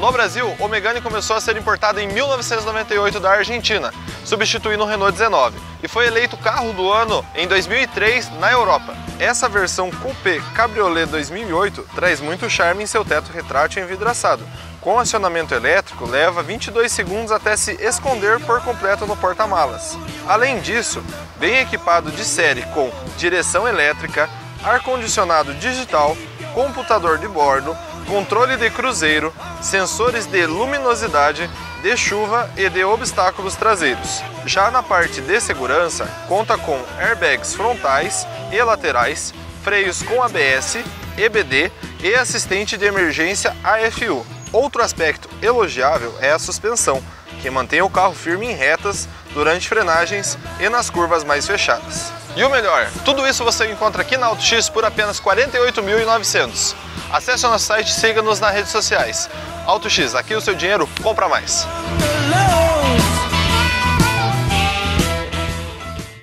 No Brasil, o Megane começou a ser importado em 1998 da Argentina, substituindo o Renault 19, e foi eleito carro do ano em 2003 na Europa. Essa versão Coupé Cabriolet 2008 traz muito charme em seu teto retrátil envidraçado. Com acionamento elétrico, leva 22 segundos até se esconder por completo no porta-malas. Além disso, bem equipado de série com direção elétrica, ar-condicionado digital, computador de bordo, controle de cruzeiro, sensores de luminosidade, de chuva e de obstáculos traseiros. Já na parte de segurança, conta com airbags frontais e laterais, freios com ABS, EBD e assistente de emergência AFU. Outro aspecto elogiável é a suspensão, que mantém o carro firme em retas durante frenagens e nas curvas mais fechadas. E o melhor, tudo isso você encontra aqui na Auto X por apenas 48.900. Acesse o nosso site e siga-nos nas redes sociais. Auto X, aqui o seu dinheiro compra mais.